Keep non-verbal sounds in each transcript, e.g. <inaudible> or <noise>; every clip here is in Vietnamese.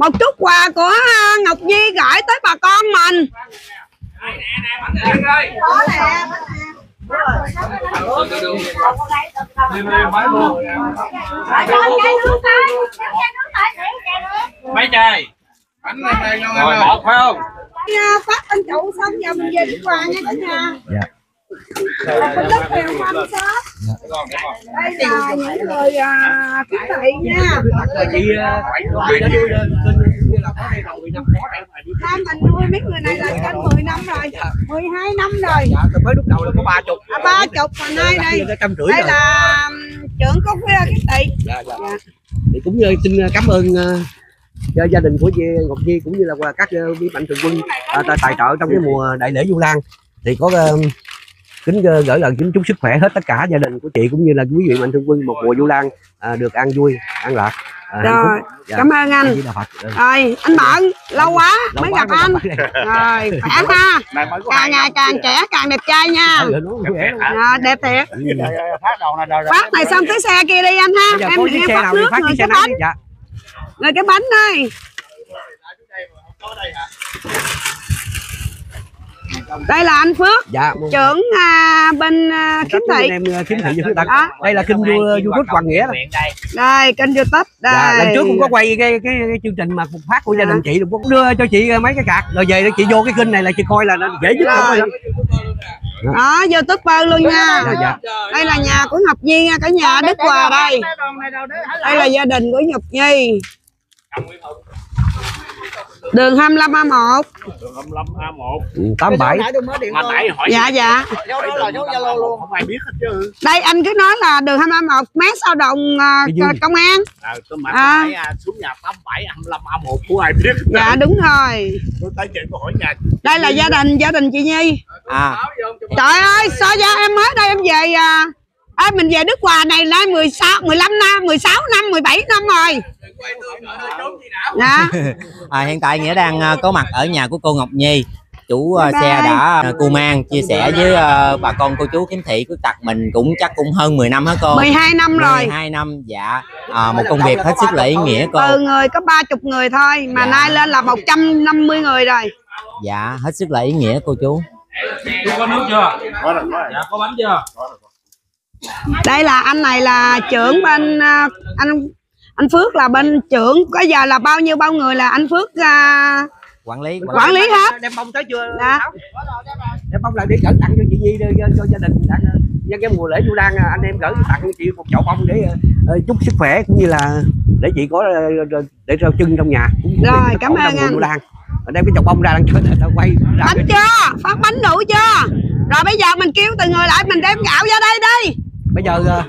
một chút quà của à, Ngọc Nhi gửi tới bà con mình. Mấy chai? Bánh này rồi một phải không? Phát anh chủ xong giờ mình về đi quà nha cả nhà Dạ. Đất này không ăn shop đây là những người à, kiến thị nha. Đây mà đi Nam mình nuôi mấy người này là trên 10 năm rồi 12 năm rồi. Dạ từ mới lúc đầu là có ba chục. À, ba chục mà nay đây? đây là trưởng có kiến thị. Dạ dạ. Thì cũng như xin cảm ơn cho gia đình của chị Ngọc Nhi cũng như là các uh, quý mạnh thường quân tài tài trợ trong cái mùa đại lễ Vu Lan. Thì có kính ờ, gửi lời kính chúc sức khỏe hết tất cả gia đình của chị cũng như là quý vị mạnh thường quân một mùa Vu Lan ờ, được an vui an lạc hạnh rồi. Dạ. cảm ơn anh. Ờ, rồi anh bận lâu quá lâu mới quá gặp anh. Rồi khỏe ha. <laughs> Này mới có càng ngày càng trẻ càng đẹp trai nha. Ừ, nó khỏe lắm. à, đẹp thiệt. Ừ. phát đầu này rồi phát này xong cái xe kia đi anh ha. Em em xe phát nước chiếc cái bánh. dạ. Rồi cái bánh đây đây là anh Phước dạ trưởng à, bên à, quý thị. anh em kiếm thị với tật Đó. đây là kênh youtube hoàng nghĩa đó. đây. Kênh youtube đây. Dạ, lần trước cũng có quay cái cái, cái chương trình mà phục phát của gia Dạ. đình chị cũng đưa cho chị mấy cái cạc. Rồi về đó chị vô cái kênh này là chị coi là nó dễ nhất. Rồi. lắm đó youtuber luôn nha. Dạ, dạ. đây là nhà của Ngọc Nhi nha cả nhà Đức Hòa đây. đây là gia đình của Ngọc Nhi đường 25 A1 đường 25 A1 Ừ, tám bảy. Mà nãy hỏi dạ dạ. Không ai biết hết chứ. Đây anh cứ nói là đường 25 A1 mé sau đồng gì? công an? À, tôi mà À. nãy à, xuống nhà 87 25 A1 của ai biết dạ đúng rồi. Tôi tới chuyện tôi hỏi nhà đây là gia đình gia đình chị Nhi. À. Trời ơi sao ra em mới đây em về à Ê, mình về Đức Hòa này nay 16 15 năm 16 năm 17 năm rồi. Dạ. <laughs> À, hiện tại nghĩa đang à, có mặt ở nhà của cô Ngọc Nhi. Chủ à, Bye xe bye. đã à, cô mang chia sẻ với à, bà con cô chú khiếm thị khuyết tật mình cũng chắc cũng hơn 10 năm hả cô. 12 năm rồi. 12 năm dạ. À, một công việc hết sức là ý nghĩa cô. Từ người có ba chục người thôi mà Dạ. nay lên là 150 người rồi. Dạ hết sức là ý nghĩa cô chú. Có nước chưa? Có dạ có bánh chưa đây là anh này là trưởng bên à, anh anh Phước là bên trưởng. Có giờ là bao nhiêu bao người là anh Phước à, quản lý quản lý. hết đem bông tới chưa Dạ. đem bông lại để gửi tặng cho chị Nhi cho, cho gia đình. Đã, nhân cái mùa lễ Vu Lan anh em gửi tặng chị một chậu bông để ờ, chúc sức khỏe cũng như là để chị có ờ, để rau chân trong nhà cũng Rồi, cảm ơn anh. Lan đem cái chậu bông ra đang đã quay ra bánh chưa? Phát bánh đủ chưa? Rồi bây giờ mình kêu từng người lại mình đem gạo ra đây đi bây giờ ờ,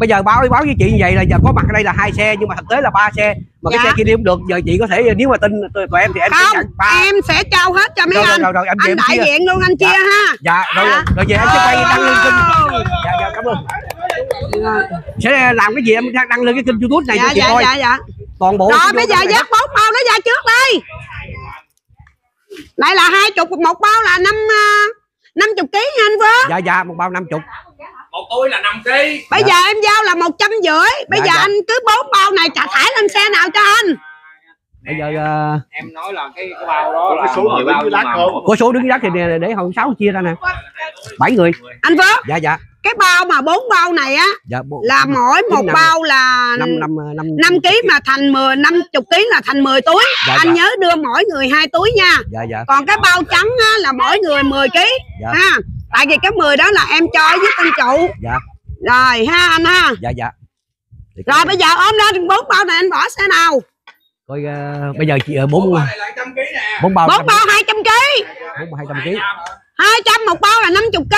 bây giờ báo báo với chị như vậy là giờ có mặt ở đây là hai xe nhưng mà thực tế là ba xe. Mà cái Dạ. xe kia đi không được giờ chị có thể nếu mà tin tụi em thì em sẽ không nhận ba. em sẽ trao hết cho mấy rồi, anh. rồi, rồi, anh em đại diện luôn anh chia Dạ. ha. Dạ rồi Dạ. rồi về em sẽ quay đăng lên kênh. Wow. dạ dạ cảm ơn. Sẽ làm cái gì em đăng lên cái kênh youtube này dạ cho chị dạ coi. dạ dạ. Toàn bộ rồi cái bây giờ dắt bốn bao nó ra trước đi. Đây là hai chục một bao là năm à, năm chục ký nha anh Phước dạ dạ một bao năm chục túi là 5 kg bây Dạ. giờ em giao là một trăm rưỡi bây Dạ, giờ dạ. anh cứ bốn bao này trả thải lên xe nào cho anh bây giờ ờ, em nói là cái, cái bao đó Có là số mười người bao lát không? có số đứng dắt thì để, để hồi sáu chia ra nè bảy người anh Phước dạ dạ cái bao mà bốn bao này á dạ bộ- là mỗi một năm- bao là năm năm năm 5 kg mà thành 10 50 kg là thành 10 túi. Dạ, anh dạ. nhớ đưa mỗi người hai túi nha. dạ dạ Còn cái bao trắng á, là mỗi người 10 kg Dạ. ha. Tại vì cái 10 đó là em cho với tên chủ. dạ Rồi ha anh ha. dạ dạ Để Rồi bây giờ ôm ra bốn bao này anh bỏ xe nào? coi ờ, bây giờ chị ờ, bốn trăm kg bốn bao Bốn bao 200 kg. bốn bao hai trăm ký 200 một bao là 50 kg.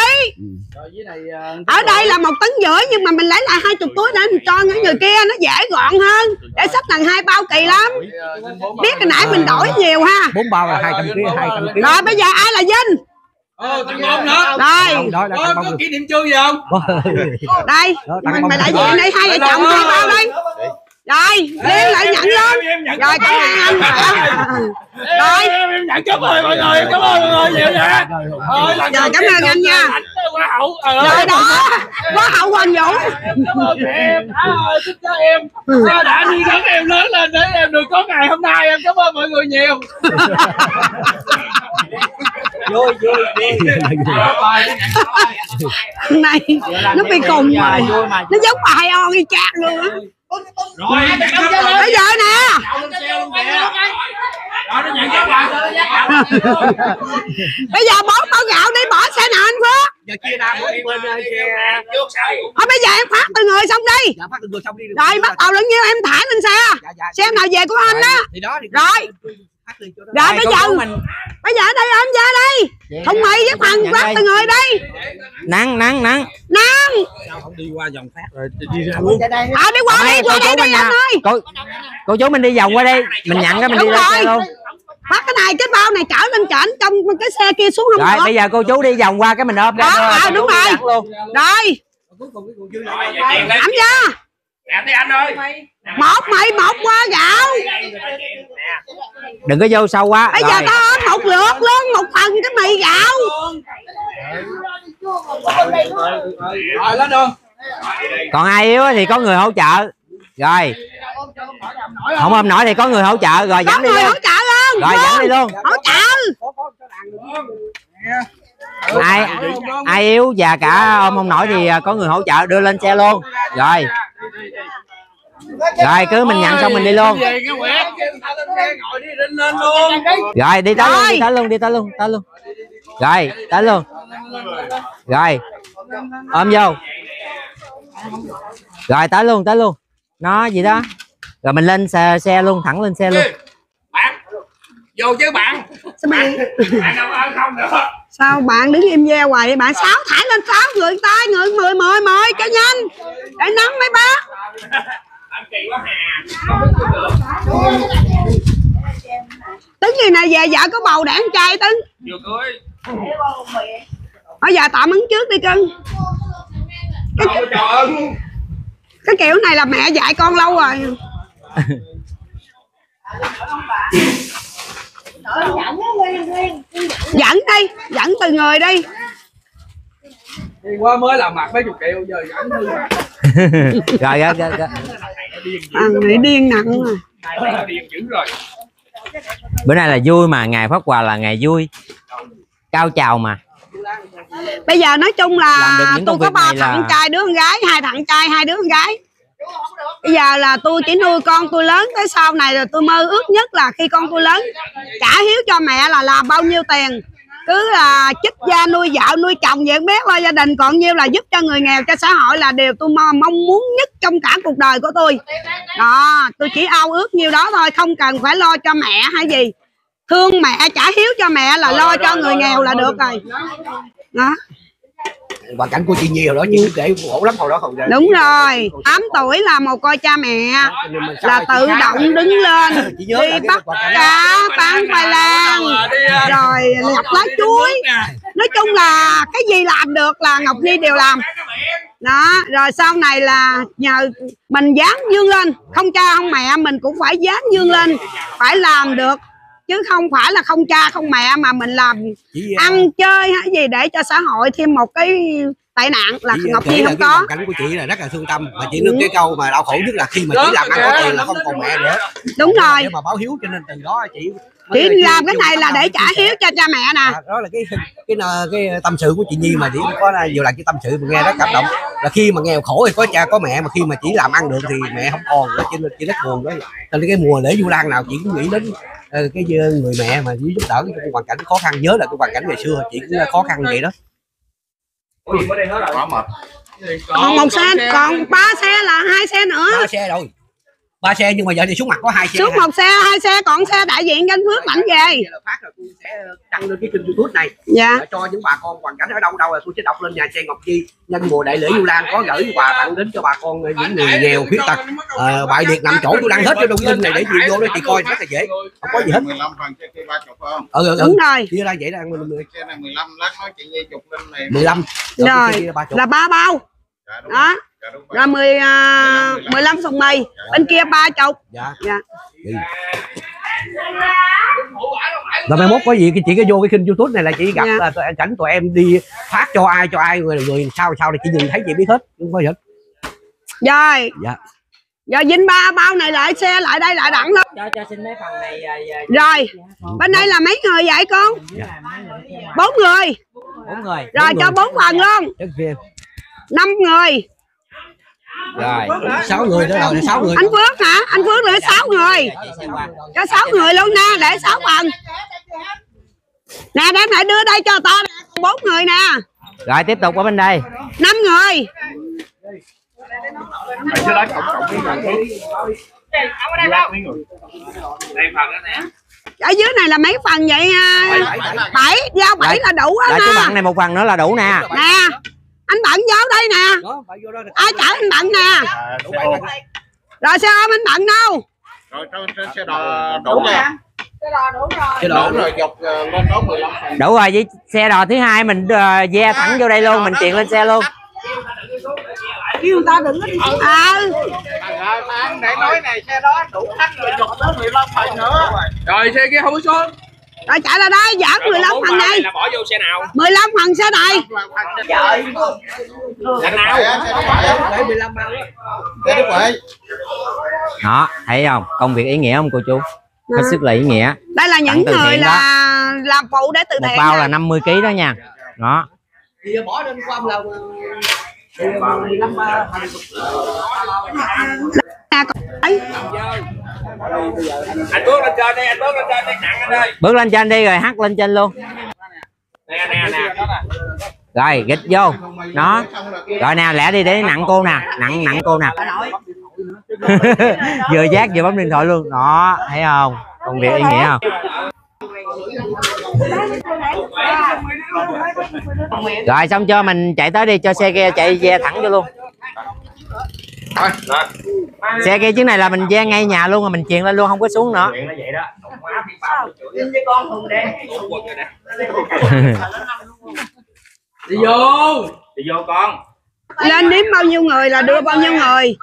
rồi dưới này Ở đây là một tấn rưỡi nhưng mà mình lấy lại 20 túi để mình cho những người kia nó dễ gọn hơn. Để xách lần hai bao kỳ lắm. Biết hồi nãy mình đổi nhiều ha. bốn bao là hai trăm ký hai trăm ký Rồi bây giờ ai là Vinh? Ờ thằng ngon nữa Rồi, đó có, tặng có kỷ niệm chương gì không đây. Đó, tặng mình mày rồi. diện đây hai vợ chồng hai bao đây rồi liên lại nhận luôn. rồi cảm ơn anh rồi. em, nhận cảm ơn mọi người cảm ơn mọi người nhiều nha. Rồi, cảm ơn anh nha. Quá hậu ờ. Rồi đó. Quá hậu hoàng vũ cảm ơn em. Xin cho em. Sao đã nuôi nấng em lớn lên để em được có ngày hôm nay. Em cảm ơn mọi người nhiều. <laughs> Vui vui này nó bị cùng rồi nó giống bà hai on y chang luôn á. Rồi bây giờ nè <laughs> bây giờ bốn bao gạo đi bỏ xe nào anh phước? Giờ chia ra mỗi bên xe trước sau thôi bây giờ em phát từ người xong đi. Dạ phát người xong đi. Rồi bắt đầu lần nhiêu em thả lên xe. Dạ, dạ. xe nào về của anh đó thì đó thì Rồi. rồi bây giờ bây giờ ở đây em ra đây. Không mày với phần Nhận phát đây. từ người đi. Nắng nắng. Nắng nam không đi qua dòng phát rồi đi ra luôn à đi qua đây. Đây, qua cô đây chú đi mình anh nè. ơi. Cô cô chú mình đi vòng qua đây. Mình nhận cái mình đi Đúng lên xe rồi. luôn. Phát cái này cái bao này chở lên trển trong cái xe kia xuống không rồi được bây giờ cô chú đi vòng qua cái mình ốp ra Đó, à, đúng rồi. lên ẩm ra. Nè đi anh ơi một mày một qua gạo. Đừng có vô sâu quá. Bây giờ rồi. tao ốp một lượt luôn một phần cái mì gạo. Rồi lên đường. Còn ai yếu thì có người hỗ trợ. Rồi. Không ôm nổi thì có người hỗ trợ. Rồi dẫn đi luôn. hỗ trợ không? Rồi dẫn đi luôn. Hỗ trợ. Ai ai yếu và cả ôm không nổi thì có người hỗ trợ. Đưa lên xe luôn. Rồi rồi cứ mình nhận xong mình đi luôn. Rồi đi tới luôn đi tới luôn đi tới luôn tới luôn. Rồi tới luôn. Rồi. Ôm vô. Rồi tới luôn tới luôn. Nó gì đó. Rồi mình lên xe xe luôn thẳng lên xe luôn. Bạn. Vô chứ bạn. Sao bạn bạn đâu ăn không nữa sao bạn đứng im ve hoài vậy bạn? Sáu thải lên sáu người tay người mười mười mười cho nhanh. Để nắng mấy bác <laughs> bạn kỳ quá hà. Tính gì này về vợ có bầu con trai tính. Vừa cưới bây giờ tạm ứng trước đi cưng. Ơi cái kiểu này là mẹ dạy con lâu rồi. Dẫn đi dẫn từ người đi. Đi qua mới làm mặt mấy chục triệu giờ dẫn thư rồi rồi rồi, rồi. à, người điên nặng rồi bữa nay là vui mà ngày phát quà là ngày vui. Cao trào mà. Bây giờ nói chung là tôi có ba này là- thằng trai đứa con gái hai thằng trai hai đứa con gái. Bây giờ là tôi chỉ nuôi con tôi lớn tới sau này rồi tôi mơ ước nhất là khi con tôi lớn. Trả hiếu cho mẹ là làm bao nhiêu tiền cứ là chích gia nuôi vợ nuôi chồng vậy biết lo gia đình còn nhiêu là giúp cho người nghèo cho xã hội là điều tôi mong mong muốn nhất trong cả cuộc đời của tôi. Đó tôi chỉ ao ước nhiêu đó thôi không cần phải lo cho mẹ hay gì. Thương mẹ trả hiếu cho mẹ là lo cho người nghèo là được rồi. Đó hoàn cảnh của chị nhiều đó nhưng để khổ lắm hồi đó không ra đúng rồi 8 tuổi là một coi cha mẹ là tự động đứng lên đi bắt cá bán khoai lang rồi nhặt lá chuối. nói chung là cái gì làm được là ngọc nhi đều làm. Đó rồi sau này là nhờ mình dám dương lên. Không cha không mẹ mình cũng phải dám dương lên phải làm được chứ không phải là không cha không mẹ mà mình làm à, ăn chơi hay gì để cho xã hội thêm một cái tệ nạn là chỉ ngọc nhi không có. cảnh của chị là rất là thương tâm. Mà chị nước cái câu mà đau khổ nhất là khi mà chị làm ăn có tiền là không còn mẹ nữa. Đúng rồi. để mà báo hiếu cho nên từ đó chị chị làm cái này là để trả hiếu cho cha mẹ nè. À, đó là cái cái cái, cái tâm sự của chị Nhi mà chị có nhiều lần cái tâm sự mà nghe rất cảm động. Là khi mà nghèo khổ thì có cha có mẹ mà khi mà chỉ làm ăn được thì mẹ không còn nữa cho nên chị rất buồn đó. Cho nên cái mùa lễ Vu Lan nào chị cũng nghĩ đến ờ, cái người mẹ mà giúp đỡ trong cái hoàn cảnh khó khăn nhớ là cái hoàn cảnh ngày xưa chị cũng khó khăn vậy đó quá mệt. Còn một xe. còn ba xe là hai xe nữa. Ba xe rồi ba xe nhưng mà giờ thì xuống mặt có hai xe xuống một xe hai xe còn xe đại diện danh phước lãnh về là phát là tôi sẽ đăng lên cái kênh youtube này dạ để cho những bà con hoàn cảnh ở đâu đâu là tôi sẽ đọc lên nhà xe Ngọc Chi nhân mùa đại lễ Vu Lan có gửi quà tặng đến cho bà con những người nghèo khuyết tật Ờ, bại liệt nằm chỗ tôi đăng hết cho đông tin này để chị vô đó chị coi rất là dễ không có gì hết 15 phần cho cây ba chục không ừ ừ, ừ. đúng rồi chia ra vậy này 15 lát nói chị Nhi chục lên này 15 Rồi. là ba bao Dạ, đó. dạ, đúng là mười à, mười lăm thùng mì bên kia ba chục. Dạ. Dạ. Rồi mai mốt có gì chị cái vô cái kênh youtube này là chị gặp Dạ. là cảnh tụi em đi phát cho ai cho ai người người sao sao thì chị nhìn thấy chị biết hết. Không có gì hết rồi. Dạ. Rồi dính ba bao này lại xe lại đây lại đẳng lên cho cho xin mấy phần này à, à, rồi. bên đây là mấy người vậy con? Bốn người. Bốn người. Rồi Bốn cho bốn phần luôn năm người. Rồi sáu người đó rồi sáu người anh phước hả? Anh phước nữa sáu người. Chị xem qua cho sáu người luôn nè để sáu phần. Nè đem lại đưa đây cho to nè bốn người nè. Rồi tiếp tục ở bên đây. Năm người. Ở dưới này là mấy phần vậy à? bảy giao bảy là đủ á rồi chú bạn này một phần nữa là đủ nè. Nè anh bận giao đây nè. Đó vô ai chở anh bận nè? Rồi xe ôm anh bận đâu? Rồi xe đò đủ nha Cái đủ đó rồi dọc ờ, lên đó 15 phần. Đủ rồi với xe đò thứ hai mình uh, ve thẳng vô đây luôn mình truyền lên xe luôn. À anh để nói này xe đó đủ khách rồi dọc tới 15 phần nữa. Rồi xe kia không có số rồi chạy ra đây giảm 15 phần đây là bỏ vô xe nào? 15 phần xe này. Xe nào xe huệ để 15 bao đó. đức huệ đó thấy không? Công việc ý nghĩa không cô chú? Hết sức là ý nghĩa. Đây là những người thiện là làm phụ để từ một thiện bao nè. là 50 kg đó nha. Đó. Bỏ lên qua là thì 15 bao nè con thấy anh bước lên trên đi anh bước lên trên đi nặng anh ơi bước lên trên đi rồi hắt lên trên luôn. Nè nè nè. Rồi gịch vô. Đó. Rồi nè lẹ đi để nặng cô nè. Nặng nặng cô nè. <laughs> Vừa giác vừa bấm điện thoại luôn. Đó thấy không? Công việc ý nghĩa không? Rồi xong cho mình chạy tới đi cho xe kia chạy ve thẳng cho luôn xe kia chiếc này là mình ve ngay nhà luôn rồi mình truyền lên luôn không có xuống nữa. <laughs> Đi vô. Đi vô con. Lên đếm bao nhiêu người là đưa bao nhiêu người?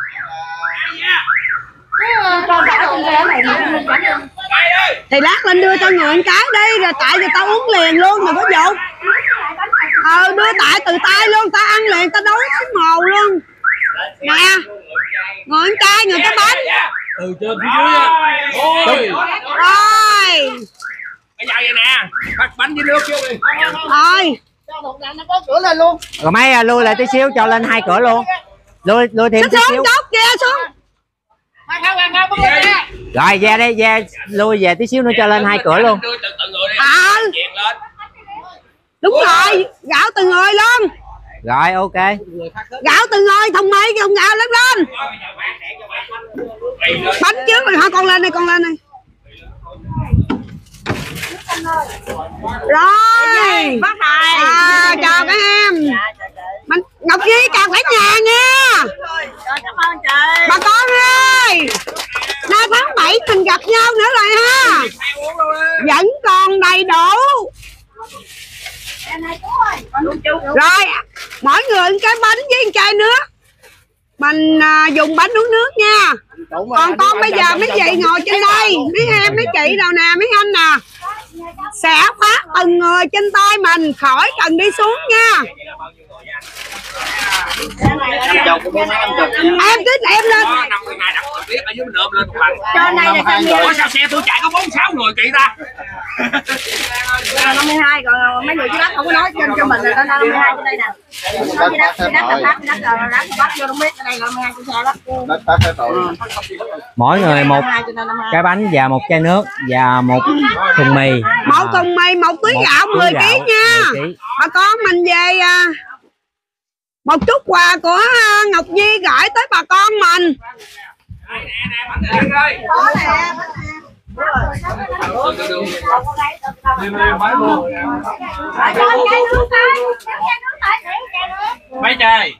Thì lát lên đưa cho người một cái đi rồi tại người ta uống liền luôn đừng có dột ờ đưa tại từ tay luôn ta ăn liền ta đói cái mồ luôn. Nè người con trai người ta bánh từ trên phía dưới ôi. Rồi. Bây giờ vậy nè. Bắt bánh với nước vô đi. Rồi rồi mấy à, lui lại tí xíu cho lên hai cửa luôn. Lui lui thêm xuống tí xíu. xuống kia xuống. Rồi ve đi ve lui về tí xíu nữa cho lên hai cửa luôn. Đưa từ từ người đi. À đúng rồi. Gạo từ người luôn rồi ok. Gạo từ người thùng mì dùng gạo lên lên. Bánh trước rồi hả con lên đây con lên đây. Rồi. À, chào các em. Mình, ngọc nhi chào cả nhà nha. Bà con ơi. Nay tháng 7 mình gặp nhau nữa rồi ha. Vẫn còn đầy đủ rồi mỗi người một cái bánh với một chai nước. Mình à, dùng bánh uống nước nha. Còn con bây giờ mấy chị ngồi trên đây. Mấy em mấy chị đâu nè mấy anh nè. Sẽ phát từng người trên tay mình khỏi cần đi xuống nha em cứ em lên có năm mươi hai đập biết ở dưới mình ôm lên một phần cho này là Ủa sao xe tôi chạy có bốn sáu người chị ta 52 còn mấy người dưới đất không có nói trên cho mình là nó 52 trên đây nè nói dưới đất dưới đất là dưới đất là đất bắt vô không biết cái này là 52 trên xe đó mỗi người một 52 trên đây 52 cái bánh và một chai nước và một thùng mì một thùng mì một túi gạo túi 10 gạo, kg nha 10 ký. bà con mình về à, một chút quà của à, Ngọc Nhi gửi tới bà con mình. Mấy chai?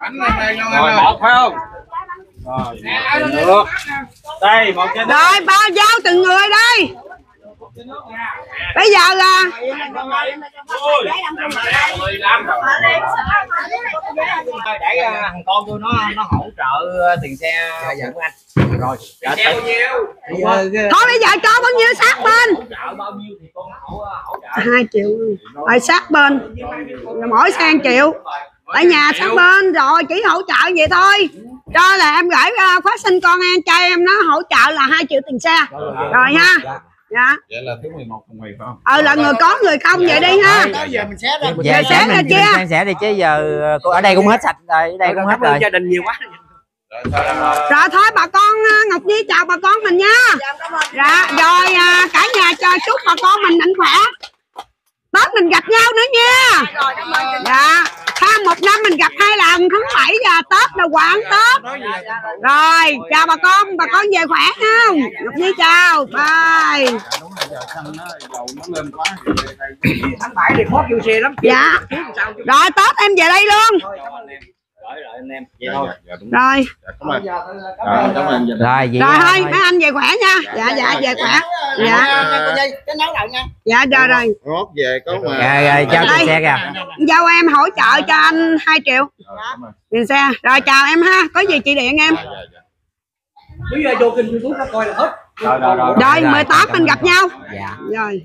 Rồi anh một phải không? Rồi. Được. Đây một chai rồi bao giao từng người đây bây giờ là để ờ, thằng con tôi nó nó hỗ trợ ờ, tiền xe của anh. Rồi. Xe bao nhiêu? Thôi bây giờ cho bao nhiêu sát bên. bao nhiêu thì con hai triệu. Rồi sát bên. Mỗi xe 1 triệu. Ở nhà sát bên. Rồi chỉ hỗ trợ vậy thôi. Cho là em gửi phát sinh con em trai em nó hỗ trợ là hai triệu tiền xe. Rồi ha dạ. Vậy là thứ 11 phần 10 phải không? Ờ là người có người không vậy đi ha. giờ mình xé ra mình dạ Dạ, sẽ là mình chia. sẻ đi chứ giờ cô- ở đây cũng hết sạch rồi ở đây cũng hết rồi. gia đình nhiều quá. Rồi thôi bà con à, ngọc nhi chào bà con mình nha. Dạ rồi à, cả nhà cho chúc bà con mình mạnh khỏe. Tết mình gặp nhau nữa nha. Dạ một năm mình gặp hai lần tháng bảy và tết là quán tết. Rồi chào bà con bà con về khỏe không? Ngọc nhi chào bye. Giờ dạ. Rồi tết em về đây luôn vậy thôi. dạ đúng rồi. dạ, cảm ơn. Dạ, cảm ơn đình rồi vậy rồi à, thôi mấy anh về khỏe nha. dạ dạ về khỏe. Dạ. Cái nấu đầu nha. Dạ rồi rồi. mốt về có mà. Rồi rồi giao tiền xe kìa. Giao em hỗ trợ cho anh 2 triệu. Tiền xe. Rồi chào em ha. Có gì chị điện em? Dạ, dạ, dạ. bây giờ vô kênh youtube nó coi là hết. Rồi rồi rồi. Rồi rồi, 18 mình gặp nhau. Dạ. Rồi.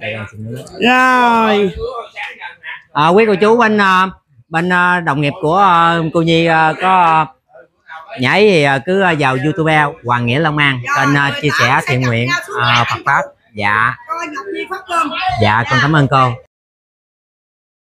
Rồi. À, quý cô chú bên ờ, bên ờ, đồng nghiệp của ờ, cô Nhi ờ, có nhảy thì cứ vào YouTube Hoàng Nghĩa Long An kênh chia sẻ thiện nguyện Phật pháp. Dạ. Dạ con cảm ơn cô